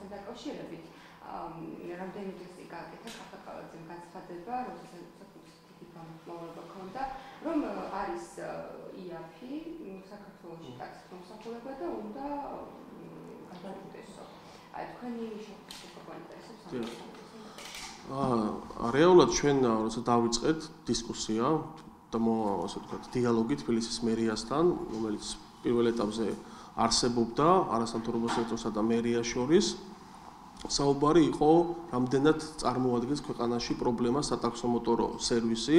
რეფორმასთან დაკავშირებით რამდენი დღე გააკეთა ხახაკალაძემ განცხადება, რომელსაც საკუთარი დიდი გამოსვლობა ქონდა, რომ არის იაფი საქართველოს ტაქსის მომსახურება და უნდა გადაუტესო. აი თქვენი შეფასება კომენტარებს აა რეალურად ჩვენ როცა დავიწყეთ დისკუსია და ასე ვთქვათ დიალოგი თბილისის მერიასთან, რომელიც პირველ ეტაპზე არსებობდა არასამთავრობო სექტორსა და მერიას შორის, საუბარი იყო რამდენად წარმოადგენს ქვეყანაში პრობლემა სატაქსომოტორო სერვისი,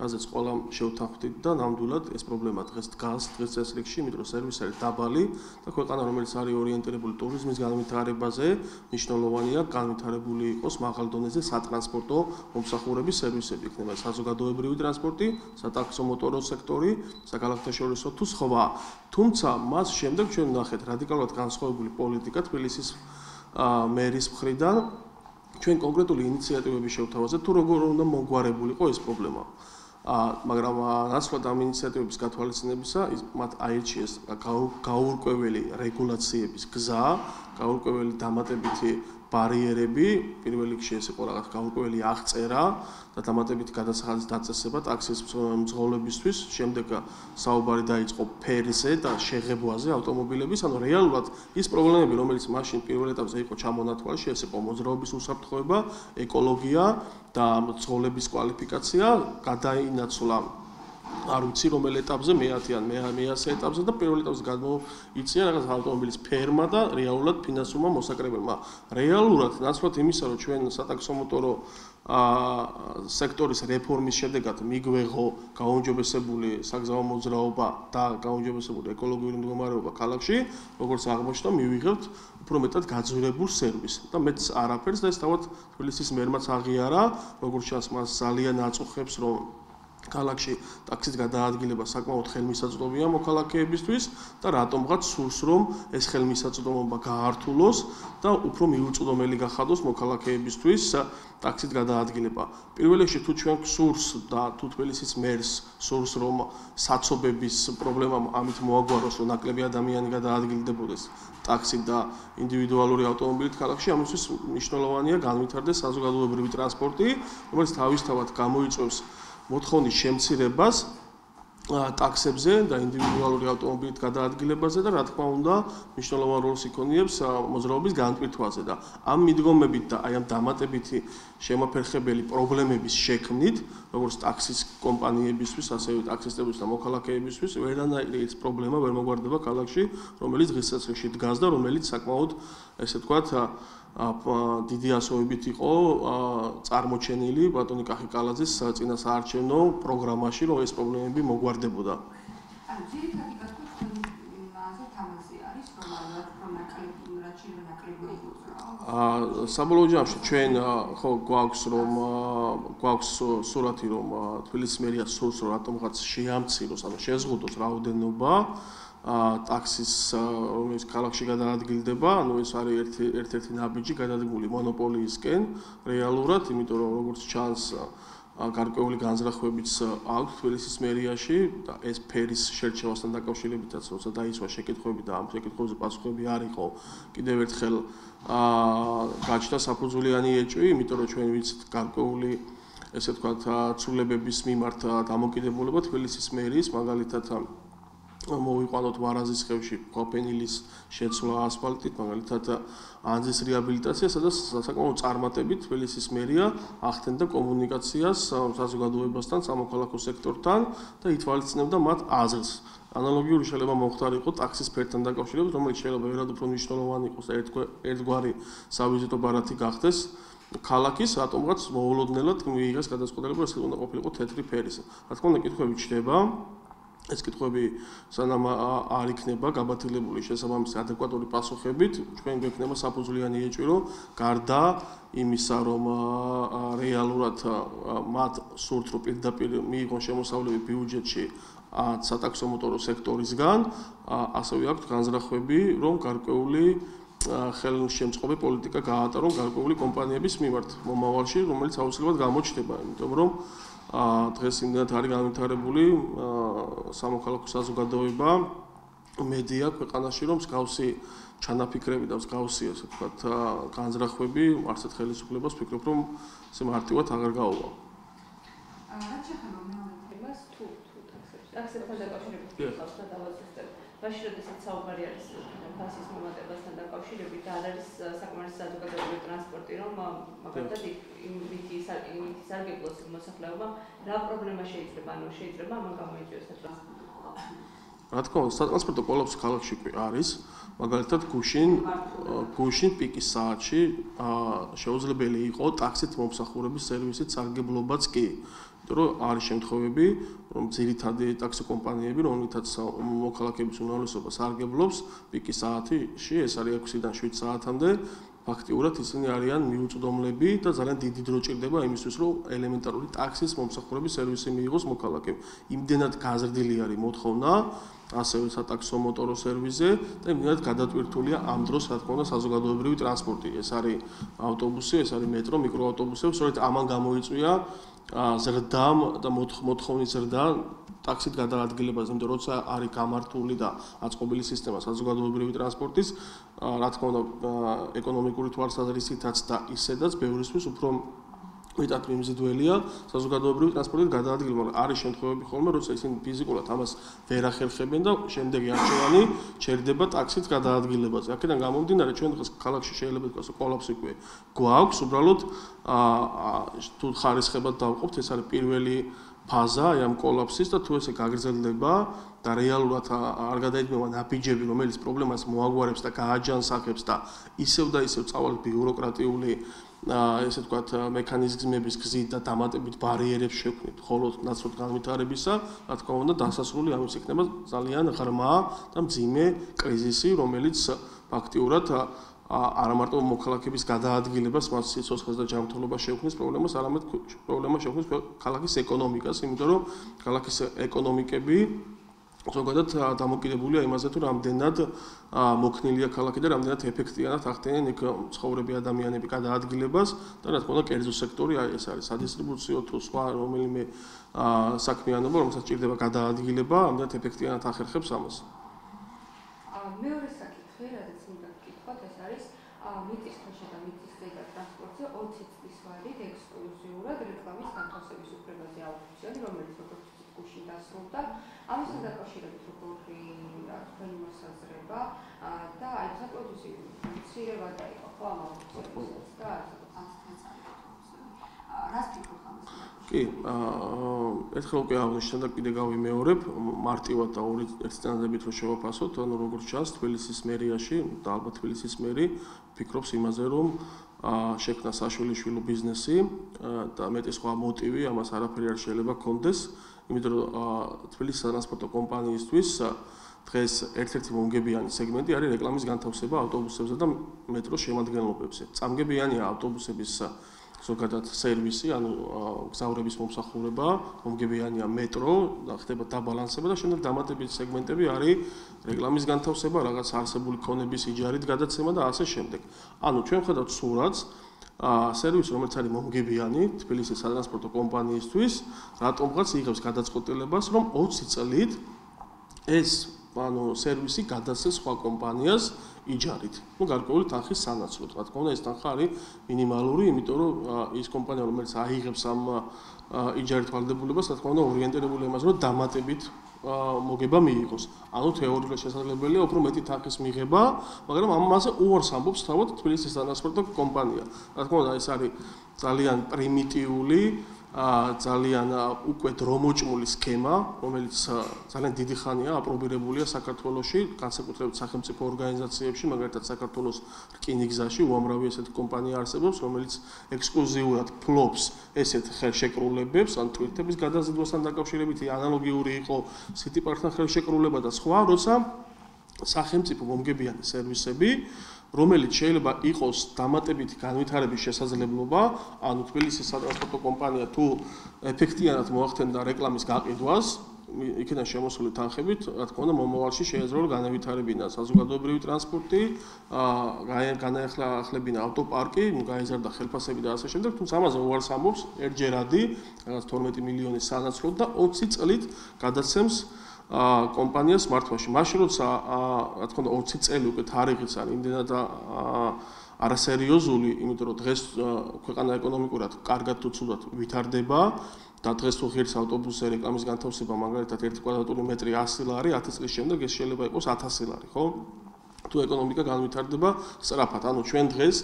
რაზეც ყველა შევთანხმდით და ნამდვილად ეს პრობლემა დღეს დგას დღეს ეს რიგში, იმიტომ რომ სერვისი არის დაბალი და ქვეყანა რომელიც არის ორიენტირებული ტურიზმის განვითარებაზე, მნიშვნელოვანია განვითარებული იყოს მაღალ დონეზე სატრანსპორტო მომსახურების სერვისები, იქნება საზოგადოებრივი ტრანსპორტი, სატაქსომოტორო სექტორი, საკალათაშორისო თუ სხვა. თუმცა მას შემდეგ ჩვენ ვნახეთ რადიკალურად განსხვავებული პოლიტიკა თბილისის მერის მხრიდან ჩვენ კონკრეტული ინიციატივები შევთავაზეთ თუ როგორ უნდა მოგვარებულიყო ეს პრობლემა. ა მაგრამ ნაცვლად ამ ინიციატივების გათვალისწინებისა მათ აირჩიეს გაურკვეველი რეგულაციების გზა, გაურკვეველი დამატებითი ბარიერები, პირველ რიგში ეს იყო რაღაც გაურკვეველი აღწერა და დამატებითი გადასახადის დაწესება ტაქსის მძღოლებისთვის, შემდეგ საუბარი დაიწყო ფერზე და შეღებვაზე ავტომობილების, ანუ რეალურად ის პრობლემები, რომელიც მაშინ პირველ ეტაპზე იყო ჩამონათვალში, ეს იყო მოძრაობის უსაფრთხოება, ეკოლოგია და მძღოლების კვალიფიკაცია, გადაინაცვლა არ ვიცი რომელ ეტაპზე მეათიან მე მეასე ეტაპზე და პირველ ეტაპზე გამოიწია რაღაც ავტომობილის ფერმა და რეალურად ფინანსურმა მოსაკრებელმა. რეალურად ნაცვლად იმისა რომ ჩვენ სატაქსომოტორო ა სექტორის რეფორმის შედეგად მიგვეღო გაუნჯობესებული საგზაო მოძრაობა და გაუნჯობესებული ეკოლოგიური მდგომარეობა ქალაქში როგორც აღმოჩნდა მივიღებთ უფრო მეტად გაძვირებულ სერვისს. და მეც არაფერს და ეს თავად თბილისის მერმაც აღიარა როგორც ჩანს მას ძალიან აწუხებს რომ ქალაქში ტაქსის გადაადგილება საკმაოდ ხელმისაწვდომია მოქალაქეებისთვის და რატომღაც სურს რომ ეს ხელმისაწვდომობა გაართულოს და უფრო მიუწვდომელი გახადოს მოქალაქეებისთვის ტაქსის გადაადგილება. პირველ რიგში თუ ჩვენ გსურს და თუ თბილისის მერს სურს რომ საცობების პრობლემა ამით მოაგვაროს რომ ნაკლები ადამიანი გადაადგილდებოდეს ტაქსი და ინდივიდუალური ავტომობილით ქალაქში ამისთვის მნიშვნელოვანია განვითარდეს საზოგადოებრივი ტრანსპორტი, რომელიც თავისთავად გამოიწვევს მოთხოვნის შემცირებას ტაქსებზე და ინდივიდუალური ავტომობილით გადაადგილებაზე და რა თქმა უნდა მნიშვნელოვან როლს იქონიებს მოძრაობის განმტკიცებაზე და ამ მიდგომებით და აი ამ დამატებითი შემოფერხებელი პრობლემების შექმნით როგორც ტაქსის კომპანიებისთვის ასევე ტაქსისტებისთვის და მოქალაქეებისთვის ვერანაირი ეს პრობლემა ვერ მოგვარდება ქალაქში რომელიც დღესაც დგას და რომელიც საკმაოდ ესე ვთქვათ დიდი ასოებით იყო წარმოჩენილი ბატონი კახიკალაძის წინა საარჩევნო პროგრამაში, რომ ეს პრობლემები მოგვარდებოდა. აა საბოლოო ჯამში ჩვენ ხო გვაქვს რომ გვაქვს სურათი რომ თბილისის მერია სურს რომ რატომღაც შეამციროს, ანუ შეზღუდოს რაოდენობა ტაქსის რომელიც ქალაქში გადაადგილდება, ანუ ეს არის ერთი ერთ-ერთი ნაბიჯი გადადგმული მონოპოლიისკენ რეალურად, იმიტომ რომ როგორც ჩანს გარკვეული განზრახვებიც აქვს თბილისის მერიაში და ეს ფერის შერჩევასთან დაკავშირებითაც როცა დაისვა შეკითხვები და ამ შეკითხვებზე პასუხები არ იყო კიდევ ერთხელ აა გაჩნდა საფუძვლიანი ეჭვი, იმიტომ რომ ჩვენ ვიცით გარკვეული ესე ვთქვათ ცვლილებების მიმართ დამოკიდებულება თბილისის მერის მაგალითად მოვიყვანოთ ვარაზის ხევში ყოფენილის შეცვლა ასფალტით, მაგალითად ანძის რეაბილიტაცია, სადაც საკმაოდ წარმატებით თბილისის მერია ახდენდა კომუნიკაციას საზოგადოებასთან, სამოქალაქო სექტორთან და ითვალისწინებდა მათ აზრს. ანალოგიური შეიძლება მოხდარიყო ტაქსის ფერთან დაკავშირებით, რომელიც შეიძლება ერთად უფრო მნიშვნელოვანი იყოს ერთგვარი სავიზიტო ბარათი გახდეს. ქალაქის ატომღაც მოულოდნელად მიიღეს გადაწყვეტილება, რომ ეს უნდა ყოფილიყო თეთრი ფერის. რა თქმა უნდა, კითხვები ჩდება, ეს კითხვები სანამ არ იქნება გაბათილებული შესაბამისი ადეკვატური პასუხებით, ჩვენ გვექნება საფუძვლიანი ეჭვი, რომ გარდა იმისა, რომ რეალურად მათ სურთ, რომ პირდაპირ მიიღონ შემოსავლები ბიუჯეტში სატაქსომოტორო სექტორისგან, ასევე აქვთ განზრახვები, რომ გარკვეული ხელშემწყობი პოლიტიკა გაატარონ გარკვეული კომპანიების მიმართ მომავალში, რომელიც აუცილებლად გამოჩნდება, იმიტომ რომ დღეს იმდენად არის განვითარებული სამოქალაქო საზოგადოება მედია ქვეყანაში რომ მსგავსი ჩანაფიქრები და მსგავსი ასე ვთქვათ განზრახვები არცეთ ხელისუფლებას ვფიქრობ რომ ესე მარტივად აღარ გაუვა. რაც შეხება მეორე თემას თუ თუ ტაქსებს ტაქსებთან დაკავშირებით ხალხს დავაზუსტებ. მაშინ როდესაც საუბარი არის ფასის მომატებასთან დაკავშირებით და არ არის საკმარის საზოგადოებრივი ტრანსპორტი რომ მაგალითად იმითი იმითი სარგებლოს მოსახლეობა რა პრობლემა შეიძლება ანუ შეიძლება ამან გამოიწვიოს ტრანსპორტი რა თქმა უნდა სატრანსპორტო კოლაფსი ქალაქში კი არის მაგალითად გუშინ გუშინ პიკის საათში შეუძლებელი იყო ტაქსით მომსახურების სერვისით სარგებლობაც კი. იმიტომ რომ არის შემთხვევები რომ ძირითადი ტაქსი კომპანიები რომლითაც მოქალაქეების უნარლესობას სარგებლობს პიკის საათში ეს არის 6-დან 7 საათამდე. ფაქტიურად ისინი არიან მიუწვდომლები და ძალიან დიდი დრო ჭირდება იმისთვის რომ ელემენტარული ტაქსის მომსახურების სერვისი მიიღოს მოქალაქემ. იმდენად გაზრდილი არის მოთხოვნა ასევე სატაქსო მოტორო სერვისზე და იმდენად გადატვირთულია ამ დროს რა თქმა უნდა საზოგადოებრივი ტრანსპორტი. ეს არის ავტობუსი, ეს არის მეტრო, მიკროავტობუსები, სწორედ ამან გამოიწვია ზრდამ და მოთხოვნის ზრდა ტაქსით გადაადგილებაზე, იმიტომ როცა არის გამართული და აწყობილი სისტემა საზოგადოებრივი ტრანსპორტის, რა თქმა უნდა, ეკონომიკური თვალსაზრისითაც და ისედაც ბევრისთვის უფრო მეტად მიმზიდველია საზოგადოებრივი ტრანსპორტით გადაადგილება, მაგრამ არის შემთხვევები ხოლმე, როცა ისინი ფიზიკურად ამას ვერ ახერხებენ და შემდეგი არჩევანი ჩერდება ტაქსით გადაადგილებაზე. აქედან გამომდინარე, ჩვენ დღეს ქალაქში შეიძლება ითქვას, რომ კოლაფსი ყვე გვაქვს, უბრალოდ აა თუ ხარისხებად დავყოფთ, ეს არის პირველი ფაზა აი ამ კოლაფსის და თუ ესე გაგრძელდება და რეალურად არ გადაიდგება ნაბიჯები, რომელიც პრობლემას მოაგვარებს და გააჯანსაღებს და ისევ და ისევ წავალ ბიუროკრატიული ესე ვთქვათ მექანიზმების გზით და დამატებით ბარიერებს შექმნით. ხოლო ნაცვლად განვითარებისა, რა თქმა უნდა, დასასრული ამის იქნება ძალიან ღრმა და მძიმე კრიზისი, რომელიც ფაქტიურად არა მარტო მოქალაქეების გადაადგილებას, მათ სიცოცხლეს და ჯანმრთელობას შექმნის პრობლემას, არამედ პრობლემას შექმნის ქალაქის ეკონომიკას, იმიტომ რომ ქალაქის ეკონომიკები ზოგადად დამოკიდებულია იმაზე თუ რამდენად მოქნილია ქალაქი და რამდენად ეფექტიანად ახდენენ იქ ცხოვრები ადამიანები გადაადგილებას და რა თქმა უნდა კერძო სექტორი ეს არის სადისტრიბუციო თუ სხვა რომელიმე საქმიანობა რომელსაც ჭირდება გადაადგილება რამდენად ეფექტიანად ახერხებს ამას? მეორე საკითხი რადგან უნდა გკითხოთ ეს არის მიწის ქვეშ და მიწის ზედა ტრანსპორტზე 20 წლის ვარით ექსკლუზიურად რეკლამის განთავსების უფლებაზე აუქციონი რომელიც როგორც გუშინ დასრულდა ამასთან დაკავშირებით როგორი თქვენი მოსაზრება და აი საკუთარი მცირება და იყო ხო ამ აუქციონის და რას ფიქრობ ამაზე? კი, აა ერთხელ უკვე აღნიშნა და კიდე გავიმეორებ, მარტივად და ორი ერთ წინადებით რომ შევაფასოთ, ანუ როგორც ჩანს თბილისის მერიაში და ალბათ თბილისის მერი ფიქრობს იმაზე, რომ აა შექმნა საშვილიშვილო ბიზნესი და მეტი სხვა მოტივი ამას არაფერი არ შეიძლება კონდეს. იმიტომ რომ თბილისის ტრანსპორტო კომპანიისთვის დღეს ერთ-ერთი მომგებიანი სეგმენტი არის რეკლამის განთავსება ავტობუსებზე და მეტროს შემადგენლობებზე. წამგებიანია ავტობუსების ზოგადად სერვისი, ანუ გზავრების მომსახურება, მომგებიანია მეტრო და ხდება დაბალანსება და შემდეგ დამატებითი სეგმენტები არის რეკლამის განთავსება, რაღაც არსებული ქონების იჯარით გადაცემა და ასე შემდეგ. ანუ ჩვენ ხედავთ სურათს სერვისი რომელიც არის მომგებიანი თბილისის სატრანსპორტო კომპანიისთვის, რატომღაც იღებს გადაწყვეტილებას, რომ 20 წლით ეს ანუ სერვისი გადასცეს სხვა კომპანიას იჯარით. ну გარკვეული თანხის სანაცვლოდ, რა თქმა უნდა, ეს თანხა არის მინიმალური, იმიტომ რომ ის კომპანია რომელიც აიღებს ამ იჯარით ვალდებულებას, რა თქმა უნდა, ორიენტირებული იმაზე, რომ დამატებით მოგება მიიღოს. ანუ თეორიულად შესაძლებელია უფრო მეტი თანხის მიღება, მაგრამ ამაზე უარს ამბობს თავად თბილისის ტრანსპორტო კომპანია. რა თქმა უნდა, ეს არის ძალიან პრიმიტიული ძალიან უკვე დრომოჭმული სქემა, რომელიც ძალიან დიდი ხანია აპრობირებულია საქართველოში, განსაკუთრებით სახელმწიფო ორგანიზაციებში, მაგალითად საქართველოს რკინიგზაში უამრავი ესეთი კომპანია არსებობს, რომელიც ექსკლუზიურად ფლობს ესეთ ხელშეკრულებებს, ან თვითების გადაზიდვასთან დაკავშირებით ანალოგიური იყო City Park-თან ხელშეკრულება და სხვა, როცა სახელმწიფო მომგებიანი სერვისები რომელიც შეიძლება იყოს დამატებითი განვითარების შესაძლებლობა, ანუ თბილისის სატრანსპორტო კომპანია თუ ეფექტიანად მოახდენდა რეკლამის გაყიდვას, იქიდან შემოსული თანხებით, რა თქმა უნდა, მომავალში შეეძლო განვითარებინა საზოგადოებრივი ტრანსპორტი, აა განაახლებინა ავტოპარკი, ნუ გაიზარდა ხელფასები და ასე შემდეგ, თუმცა ამაზე უარს ამბობს ერთჯერადი, რაღაც 12 მილიონი სანაცვლოდ და 20 წლით გადაცემს აა კომპანიას მართვაში. მაშინ როცა რა თქმა უნდა 20 წელი უკვე თარიღიც არის იმდენად არასერიოზული, იმიტომ რომ დღეს ქვეყანა ეკონომიკურად კარგად თუ ცუდად ვითარდება და დღეს თუ ღირს ავტობუსზე რეკლამის განთავსება მაგალითად 1 კვადრატული მეტრი 100 ლარი, 10 წლის შემდეგ ეს შეიძლება იყოს 1000 ლარი, ხო? თუ ეკონომიკა განვითარდება სწრაფად, ანუ ჩვენ დღეს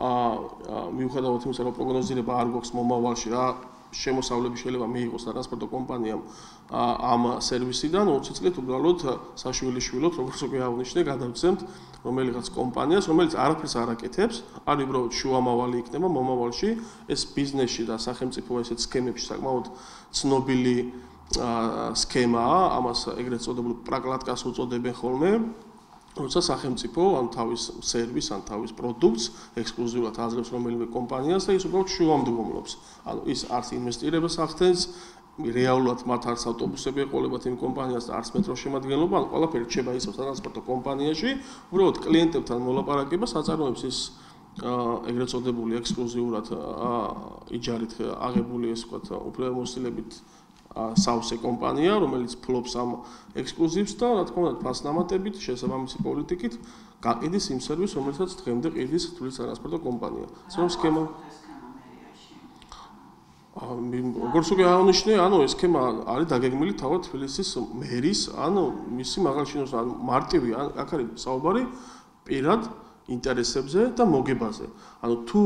აა მიუხედავად იმისა, რომ პროგნოზირება არ გვაქვს მომავალში რა შემოსავლები შეიძლება მიიღოს ტრანსპორტო კომპანიამ ამ სერვისიდან 20 წლით უბრალოდ საშვილიშვილოდ როგორც უკვე აღნიშნე გადავცემთ რომელიღაც კომპანიას რომელიც არაფერს არ აკეთებს. არის უბრალოდ შუამავალი იქნება მომავალში ეს ბიზნესში და სახელმწიფო ესეთ სქემებში საკმაოდ ცნობილი სქემაა. ამას ეგრეთ წოდებულ პრაკლატკას უწოდებენ ხოლმე როცა სახელმწიფო ან თავის სერვის ან თავის პროდუქტს ექსკლუზიურად აძლევს რომელიმე კომპანიას და ის უბრალოდ შუამდგომლობს. ანუ ის არც ინვესტირებას ახდენს, რეალურად მათ არც ავტობუსები ეყოლებათ იმ კომპანიას და არც მეტრო შემადგენლობა, ან ყველაფერი რჩება ისო ტრანსპორტო კომპანიაში, უბრალოდ კლიენტებთან მოლაპარაკებას აწარმოებს ის ეგრეთ წოდებული ექსკლუზიურად იჯარით აღებული ეს ვთქვათ უფლებამოსილებით საუსე კომპანია, რომელიც ფლობს ამ ექსკლუზივს და რა თქმა უნდა ფასნამატებით, შესაბამისი პოლიტიკით გაყიდის იმ სერვისს, რომელსაც დღემდე ყიდის თulis ტრანსპორტო კომპანია. ეს სქემა როგორც უკვე აღნიშნე, ანუ ეს სქემა არის დაგეგმილი თავად თბილისის მერის, ანუ მისი მაღალჩინოს ანუ მარტივი, აქ არის საუბარი პირად ინტერესებზე და მოგებაზე. ანუ თუ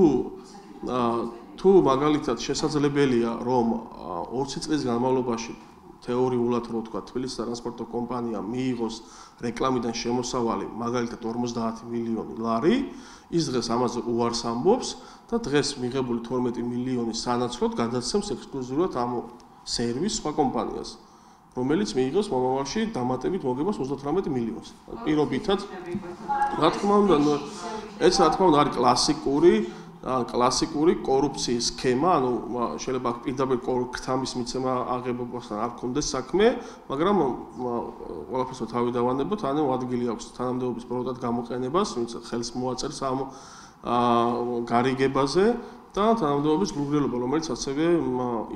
თუ მაგალითად შესაძლებელია რომ 20 წლის განმავლობაში თეორიულად რო თქვა თბილისის ტრანსპორტო კომპანია მიიღოს რეკლამიდან შემოსავალი მაგალითად 50 მილიონი ლარი ის დღეს ამაზე უარს ამბობს და დღეს მიღებული 12 მილიონი სანაცვლოდ გადაცემს ექსკლუზიურად ამ სერვისს სხვა კომპანიას რომელიც მიიღოს მომავალში დამატებით მოგებას 38 მილიონს. პირობითად რა თქმა უნდა ეს რა თქმა უნდა არის კლასიკური კლასიკური კორუფციის სქემა, ანუ შეიძლება პირდაპირ კორქთამის მიცემა აღებობასთან არ კონდეს საქმე, მაგრამ ყველაფერს თავი დავანებოთ, ანუ ადგილი აქვს თანამდებობის პროდუქტად გამოყენებას, ვინც ხელს მოაწერს ამ გარიგებაზე და თანამდებობის გულგრილობა, რომელიც ასევე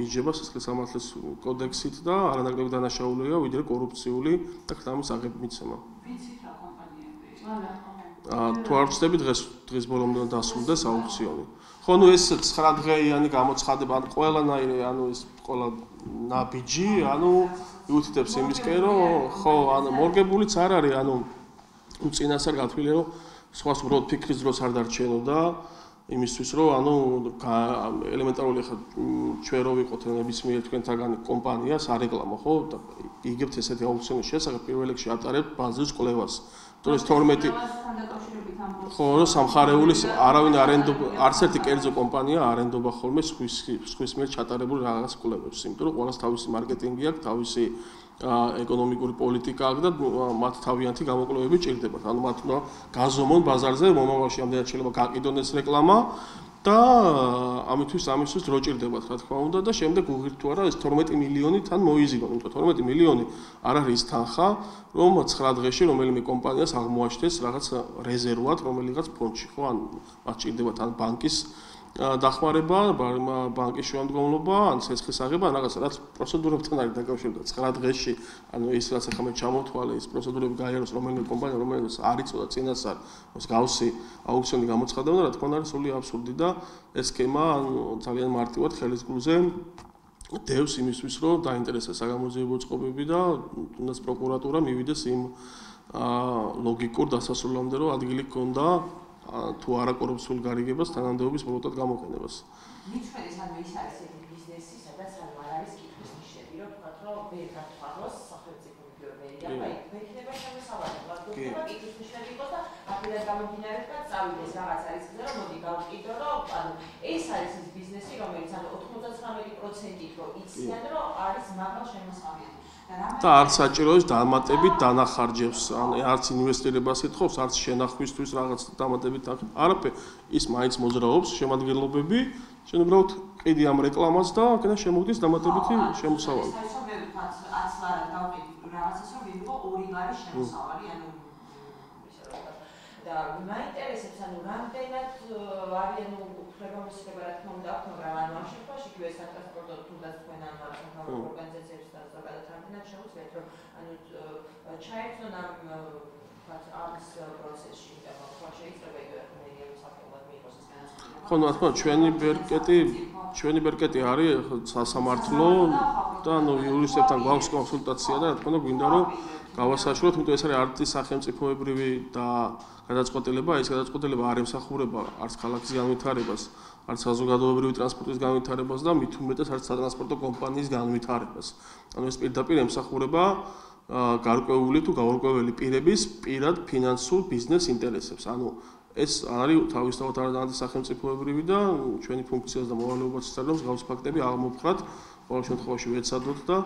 იჯება სისხლის სამართლის კოდექსით და არანაკლები დანაშაულია ვიდრე კორუფციული და ქთამის აღებების მიცემა. ვიცით რა კომპანიები? თუ არ ვწდები დღეს დღეს ბოლომდე დასრულდეს აუქციონი. ხო, ნუ ეს 9 დღეიანი გამოცხადება, ანუ ყველანაირი, ანუ ეს ყველა ნაბიჯი, ანუ იუთითებს იმისკენ, რომ ხო, ანუ მორგებულიც არ არის, ანუ უწინასწარ გათვლილი, რომ სხვა უბრალოდ ფიქრის დროს არ დარჩენო და იმისთვის რომ ანუ ელემენტარული ხა ჩვენ რო ვიყოთ ნებისმიერ თქვენთაგან კომპანიას არეკლამო ხო და იგებთ ესეთი აუქციონის შესახებ პირველ რიგში ატარებთ ბაზრის კვლევას. ეს 12 ხო რა სამხარეული არავინ არენდო არც ერთი კერძო კომპანია არენდობა ხოლმე სხვის სხვის მიერ ჩატარებულ რაღაც კვლევებს. იმიტომ რომ ყოველს თავისი მარკეტინგი აქვს თავისი ეკონომიკური პოლიტიკა აქვს და მათ თავიანთი გამოკვლევები ჭირდებათ ანუ მათ უნდა გაზომონ ბაზარზე მომავალში ამდენად შეიძლება გაყიდონ ეს რეკლამა და ამისთვის ამისთვის დრო ჭირდებათ რა თქმა უნდა და შემდეგ უღირთო არა ეს 12 მილიონი თან მოიზიდონ იმიტომ 12 მილიონი არ არის თანხა რომ 9 დღეში რომელიმე კომპანიას აღმოაჩნდეს რაღაც რეზერვად რომელიღაც ფონდში ხო ან მათ ჭირდებათ ან ბანკის დახმარება, ბანკის შემდგომლობა, ან ცეცხლის აღება, რაღაც რაც პროცედურებთან არის დაკავშირებული 9 დღეში, ანუ ის რაც ახლა მე ჩამოთვალე, ის პროცედურები გაიაროს რომელიმე კომპანია, რომელიც არ იწოდა წინასწარ, ეს გავსი აუქციონი გამოცხადებდა, რა თქმა უნდა, არის სული აბსურდი და ეს სქემა ძალიან მარტივად ხელის გულზე დევს იმისთვის, რომ დაინტერესდეს საგამოძიებო წყობები და თუნდაც პროკურატურა მივიდეს იმ აა ლოგიკურ დასასრულამდე, რომ ადგილი ქონდა თუ არა კორუფციულ გარიგებას თანამდებობის პროდუქტად გამოყენებას. მიჩვენის ანუ ის არის ერთი ბიზნესი, სადაც ანუ არ არის კითხვის ნიშნები, რომ თქვა რომ ვერ გათვალოს სახელმწიფო მიგრონერია, აი მექნება შემოსავალი, რა კითხვის ნიშნები იყოს და აპირად გამომდინარეება წავიდეს რაღაც არის გზა, რომ მოდი გავყიდო, რომ ანუ ეს არის ის ბიზნესი, რომელიც ანუ 99%-ით რო იციან, რომ არის მაღალ შემოსავალი. და არც საჭიროებს დამატებით დანახარჯებს, ან არც ინვესტირებას ეთხოვს, არც შენახვისთვის რაღაც დამატებით არაფერ. ის მაინც მოძრაობს შემადგენლობები, შენ უბრალოდ ყიდი ამ რეკლამას და აქედან შემოგდის დამატებითი შემოსავალი. არც ლარა დავყიდი რაღაცას რომ ვიღო ორი ლარი შემოსავალი, ანუ და მაინტერესებს ანუ რამდენად არიან უფლებამოსილება რა თქმა უნდა აქვს მაგრამ ანუ ამ შემთხვევაში იგივე სატრანსპორტო თუნდაც თქვენ ამ სამთავრობო ორგანიზაციებთან ზოგადად რამდენად შეუძლიათ რომ ანუ ჩაერთონ ამ ამ პროცესში და ხო შეიძლება იგივე მერია საფრთხებად მიიღოს ეს განაცხადი ხო რა თქმა უნდა ჩვენი ბერკეტი ჩვენი ბერკეტი არის სასამართლო და ანუ იურისტებთან გვაქვს კონსულტაცია და რა თქმა უნდა გვინდა რომ გავასაშროთ, იმიტომ ეს არის არტის სახელმწიფოებრივი და გადაწყვეტილება, ეს გადაწყვეტილება არ ემსახურება არც ქალაქის განვითარებას, არც საზოგადოებრივი ტრანსპორტის განვითარებას და მით უმეტეს არც სატრანსპორტო კომპანიის განვითარებას. ანუ ეს პირდაპირ ემსახურება გარკვეული თუ გაურკვეველი პირების პირად ფინანსურ ბიზნეს ინტერესებს. ანუ ეს არის თავისთავად არადანადი სახელმწიფოებრივი და ჩვენი ფუნქციას და მოვალეობაც წერობს გავს ფაქტები აღმოფხრათ ყოველ შემთხვევაში ვეცადოთ და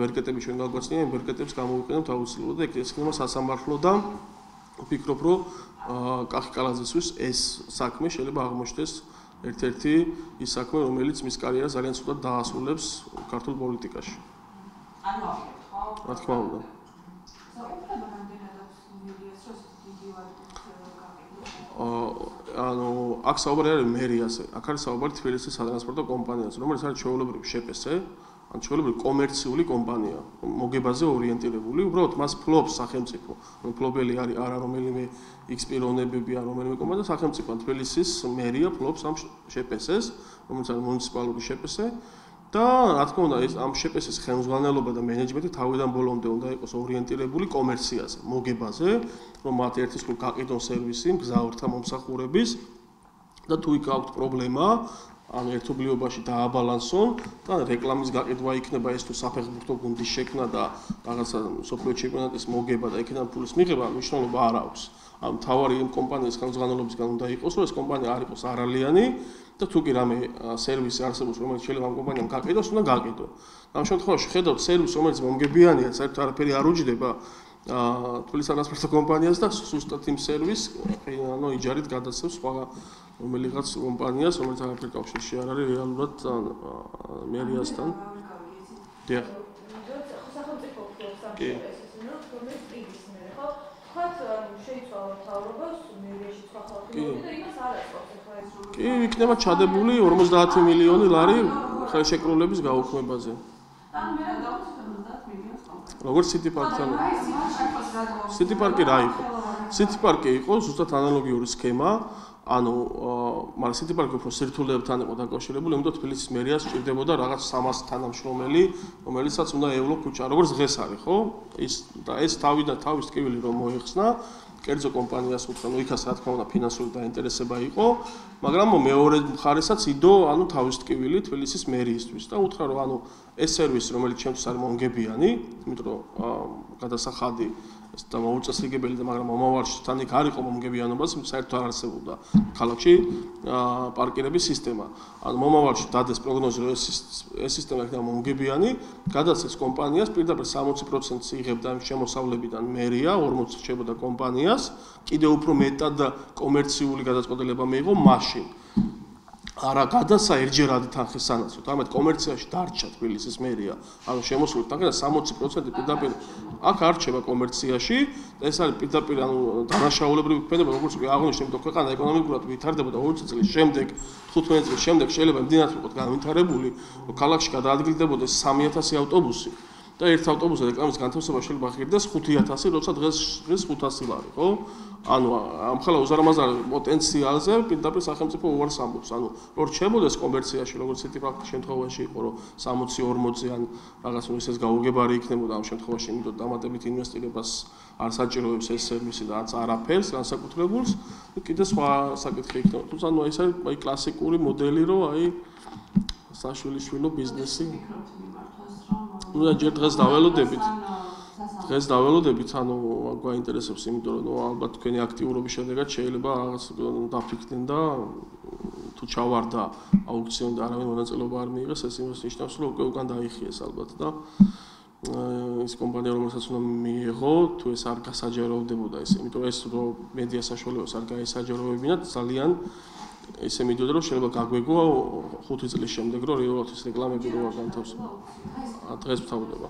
ვერკეტები ჩვენ გაგვაცნია, იმ ვერკეტებს გამოვიყენებთ აუცილებლად და ეს იქნება სასამართლო და ვფიქრობ, რომ კახი კალაძესთვის ეს საქმე შეიძლება აღმოჩნდეს ერთ-ერთი ის საქმე, რომელიც მის კარიერას ძალიან ცუდად დაასრულებს ქართულ პოლიტიკაში. ანუ აფიქრეთ, ხო? რა თქმა უნდა. ანუ აქ საუბარი არის მერიაზე, აქ არის საუბარი თბილისის სატრანსპორტო კომპანიაზე, რომელიც არის ჩვეულებრივი შეპესე, ან ჩვეულებრივი კომერციული კომპანია, მოგებაზე ორიენტირებული, უბრალოდ მას ფლობს სახელმწიფო. ანუ ფლობელი არის არა რომელიმე X პიროვნებები, არა რომელიმე კომპანია, სახელმწიფო თბილისის მერია ფლობს ამ შეპესეს, რომელიც არის მუნიციპალური შეპესე. და რა თქმა უნდა ეს ამ შეპესის ხელმძღვანელობა და მენეჯმენტი თავიდან ბოლომდე უნდა იყოს ორიენტირებული კომერციაზე, მოგებაზე, რომ მათ ერთის მხრივ გაყიდონ სერვისი მგზავრთა მომსახურების და თუ იქ აქვს პრობლემა, ან ერთობლიობაში დააბალანსონ და რეკლამის გაყიდვა იქნება ეს თუ საფეხბურთო გუნდის შექმნა და რაღაცა სოფლიო ჩემპიონატის მოგება და იქიდან ფულის მიღება, მნიშვნელობა არ აქვს. ამ თავარი იმ კომპანიის ხელმძღვანელობისგან უნდა იყოს, რომ ეს კომპანია არ იყოს არალიანი და თუ კი რამე სერვისი არსებობს, რომელიც შეიძლება ამ კომპანიამ გაყიდოს, უნდა გაყიდო. ამ შემთხვევაში ხედავთ სერვისს, რომელიც მომგებიანია, საერთოდ არაფერი არ უჯდება აა თბილისის ტრანსპორტო კომპანიას და სუსტად იმ სერვისს, ანუ იჯარით გადასცემს სხვა რომელიღაც კომპანიას, რომელიც არაფერ კავშირში არ არის რეალურად მერიასთან. დიახ. სახელმწიფო ფლობს ამ შეფასებას, რომელიც პრინციპი თქვათ შეიცვალა მთავრობას მერიაში სხვა ხალხი და იმას არ აწყობს კი იქნება ჩადებული 50 მილიონი ლარი ხელშეკრულების გაუქმებაზე. ან მე რა დავუწევ 50 მილიონს როგორც სიტი პარკთან. სიტი პარკი რა იყო? სიტი პარკი იყო ზუსტად ანალოგიური სქემა, ანუ მაგრამ სიტი პარკი უფრო სირთულეებთან იყო დაკავშირებული, იმიტომ თბილისის მერიას ჭირდებოდა რაღაც 300 თანამშრომელი, რომელიცაც უნდა ევლო ქუჩა, როგორც დღეს არის, ხო? ის და ეს თავიდან თავის ტკივილი რომ მოიხსნა, კერძო კომპანიას უთხრა, ну იქაც რა თქმა უნდა ფინანსური დაინტერესება იყო, მაგრამ მეორე მხარესაც იდო, ანუ თავის ტკივილი თბილისის მერიისთვის და უთხრა რომ ანუ ეს სერვისი რომელიც ჩემთვის არის მონგებიანი, იმიტომ რომ გადასახადი და მოუწესრიგებელი და მაგრამ მომავალში თან იქ არ იყო მომგებიანობას, საერთოდ არ არსებობდა ქალაქში პარკირების სისტემა. ანუ მომავალში დადეს პროგნოზი რომ ეს ეს სისტემა იქნება მომგებიანი, გადაცეს კომპანიას პირდაპირ 60%-ს იღებდა იმ შემოსავლებიდან მერია, 40% შეებოდა კომპანიას, კიდევ უფრო მეტად კომერციული გადაწყვეტილება მიიღო მაშინ. არა გადასა ერთჯერადი თანხის სანაცვლოდ, ამეთ კომერციაში დარჩა თბილისის მერია, ანუ შემოსული თანხი და 60% პირდაპირ აქ არჩება კომერციაში, ეს არის პირდაპირ ანუ დანაშაულებრივი ქმედება, როგორც კი აღნიშნე, იმიტომ ქვეყანა ეკონომიკურად ვითარდებოდა 20 წლის შემდეგ, 15 წლის შემდეგ შეიძლება მდინარე იყო განვითარებული, ქალაქში გადაადგილდებოდა 3000 ავტობუსი. და ერთ ავტობუსზე რეკლამის განთავსება შეიძლება ღირდეს 5000, როცა დღეს დღეს 500 ლარი, ხო? ანუ ამხელა უზარმაზარ პოტენციალზე პირდაპირ სახელმწიფო უარს ამბობს. ანუ რო რჩებოდეს კომერციაში, როგორც ეთი ფაქტი შემთხვევაში იყო, რომ 60-40 ან რაღაც ნუ ისეს გაუგებარი იქნებოდა ამ შემთხვევაში, იმიტომ დამატებით ინვესტირებას არ საჭიროებს ეს სერვისი და არც არაფერს განსაკუთრებულს, კიდე სხვა საკითხი იქნება. თუმცა ნუ ეს არის აი კლასიკური მოდელი, რომ აი საშვილიშვილო ბიზნესი. ნუ და ჯერ დღეს დაველოდებით. დღეს დაველოდებით, ანუ გვაინტერესებს, იმიტომ რომ ალბათ თქვენი აქტიურობის შედეგად შეიძლება რაღაც დაფიქრდნენ და თუ ჩავარდა აუქციონი და არავინ მონაწილეობა არ მიიღეს, ეს იმას ნიშნავს, რომ უკვე უკან დაიხიეს ალბათ და ის კომპანია რომელსაც უნდა მიიღო, თუ ეს არ გასაჯაროვდებოდა ეს, იმიტომ ეს რო მედია საშუალებას არ გაესაჯაროვებინათ, ძალიან ესე მიდიოდა რომ შეიძლება გაგვეგო 5 წლის შემდეგ რომ რეალურად ეს რეკლამები რო განთავსება. დღეს ვთავდება.